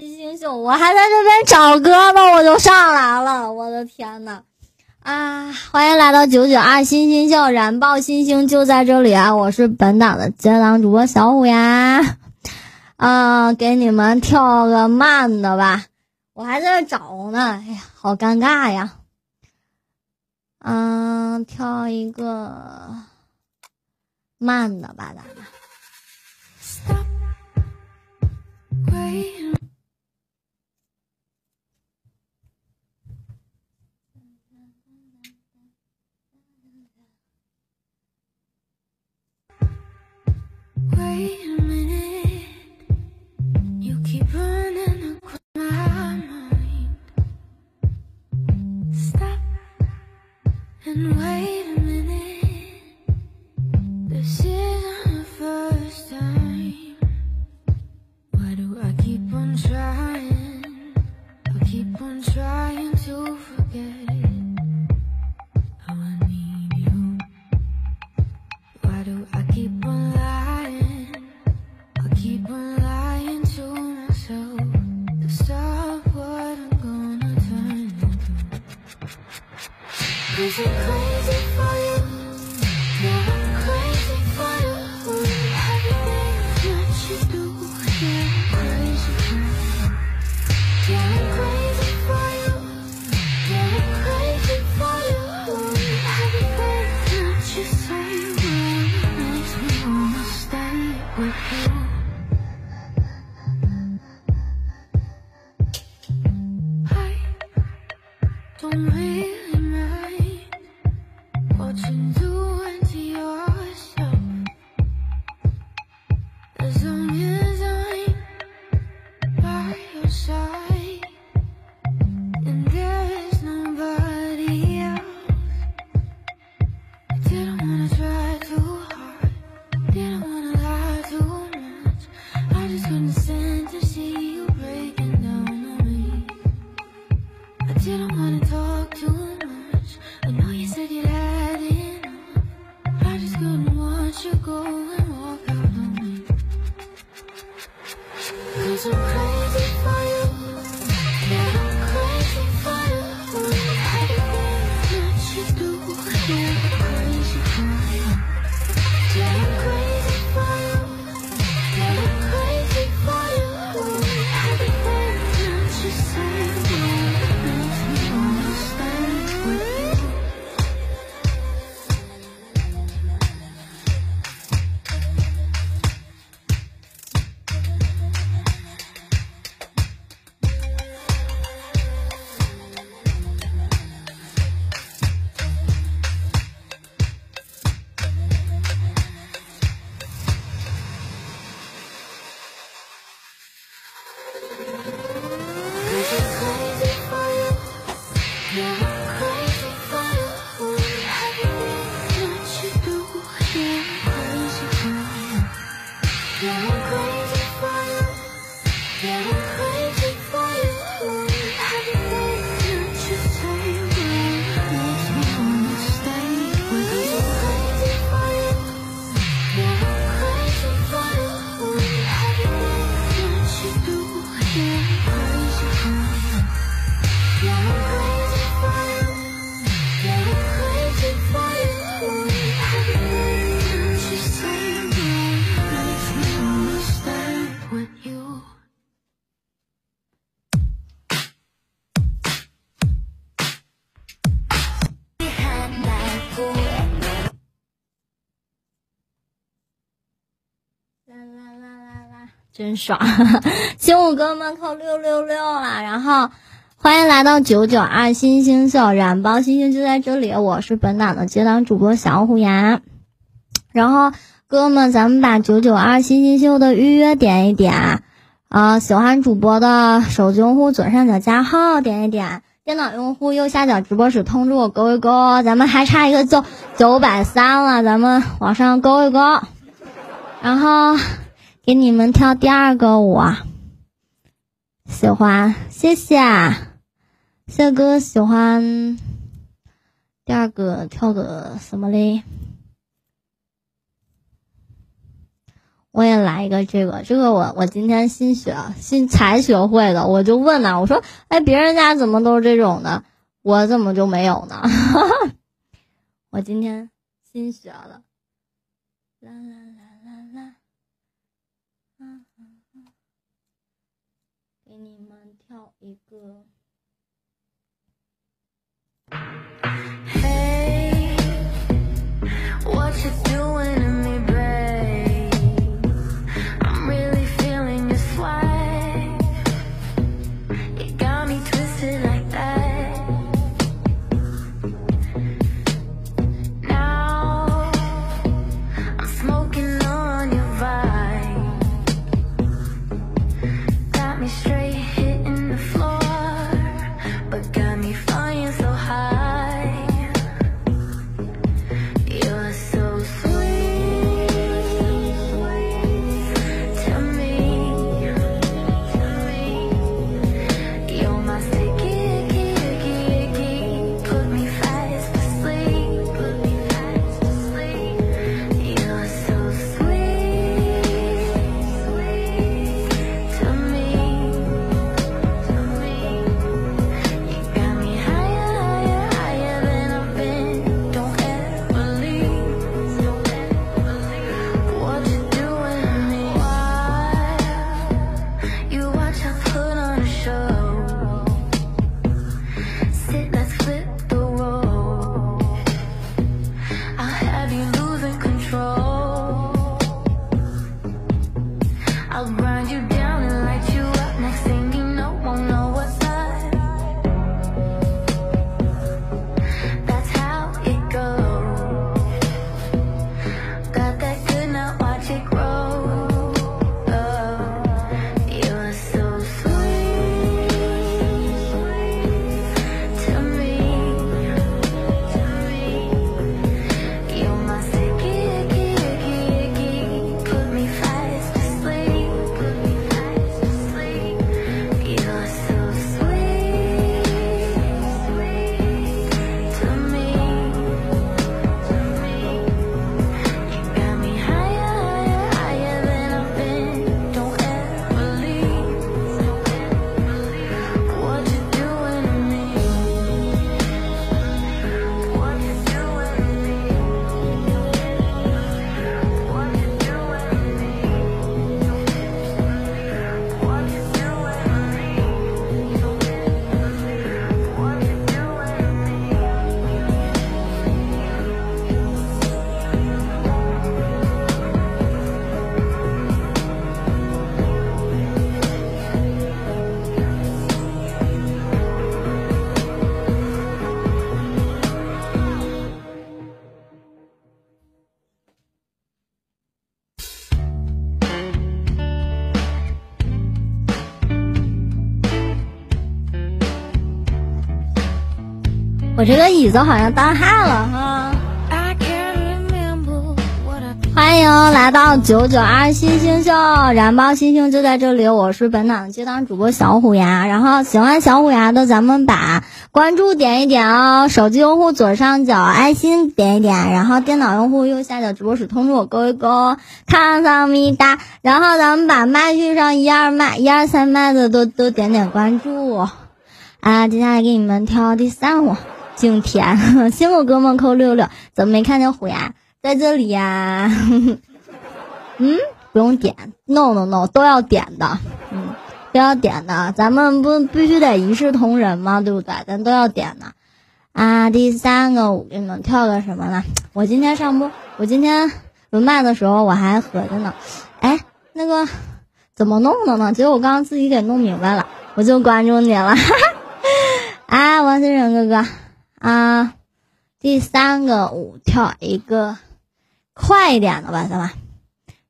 新星秀，我还在这边找歌呢，我就上来了，我的天呐！啊，欢迎来到九九二星星秀，燃爆星星就在这里啊！我是本档的接档主播小虎呀，啊，给你们跳个慢的吧，我还在找呢，哎呀，好尴尬呀！嗯，跳一个慢的吧，咱们。Didn't wanna talk too much. 真爽！新五哥们扣六六六了，然后欢迎来到九九二星星秀，燃爆星星就在这里，我是本档的接档主播小虎牙。然后哥们，咱们把九九二星星秀的预约点一点，啊、喜欢主播的手机用户左上角加号点一点，电脑用户右下角直播室通知我勾一勾，咱们还差一个就九百三了，咱们往上勾一勾。然后给你们跳第二个舞，喜欢，谢谢，谢哥喜欢。第二个跳个什么嘞？我也来一个这个，这个我我今天新学新才学会的，我就问呐，我说，哎，别人家怎么都是这种的，我怎么就没有呢？我今天新学的，啦啦啦啦啦，嗯嗯嗯，给你们跳一个。Hey, what you doing 我这个椅子好像当害了哈。欢迎来到九九二星星秀，燃爆星星就在这里，我是本档接档主播小虎牙。然后喜欢小虎牙的，咱们把关注点一点哦，手机用户左上角爱心点一点，然后电脑用户右下角直播室通知我勾一勾，看上咪哒。然后咱们把麦序上一二麦、一二三麦的都都点点关注。啊，接下来给你们挑第三我景甜，辛苦哥们扣六六，怎么没看见虎牙在这里呀、嗯，不用点，no no no，都要点的，嗯，都要点的，咱们不必须得一视同仁吗？对不对？咱都要点的。啊，第三个我给你们跳个什么呢？我今天上播，我今天轮麦的时候我还合着呢，哎，那个怎么弄的呢？结果我刚刚自己给弄明白了，我就关注你了，哈哈。啊，王先生哥哥，啊，第三个舞跳一个快一点的吧，咱们，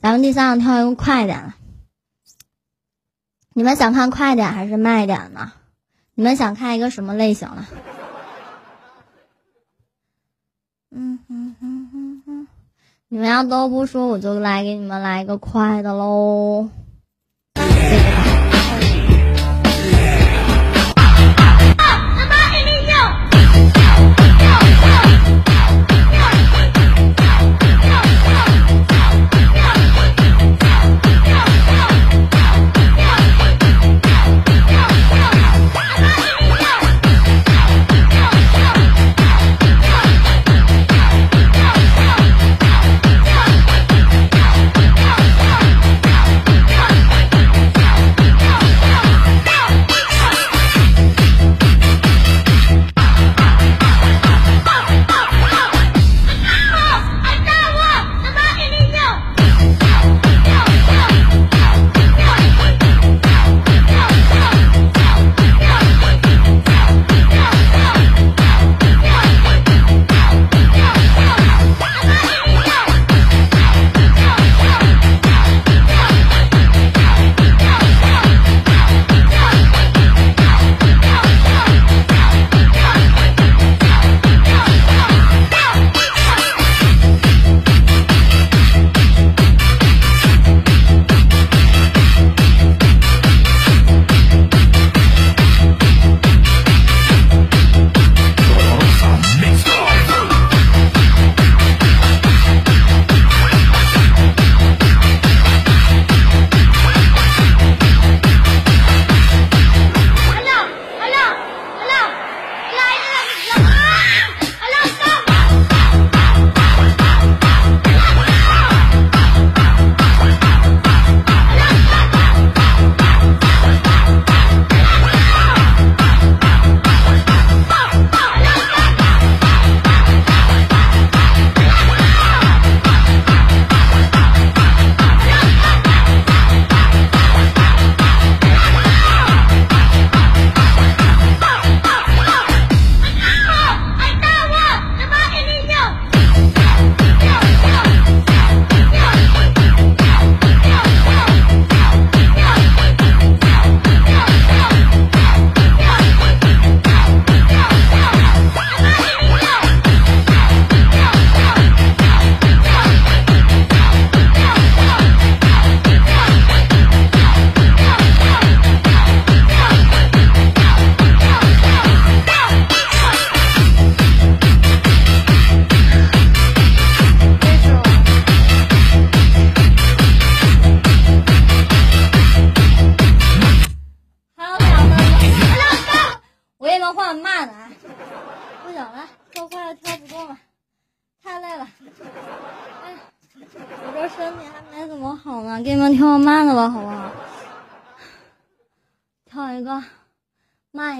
咱们第三个跳一个快一点的。你们想看快点还是慢一点呢？你们想看一个什么类型的？嗯嗯嗯嗯嗯，你们要都不说，我就来给你们来一个快的喽。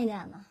一点呢。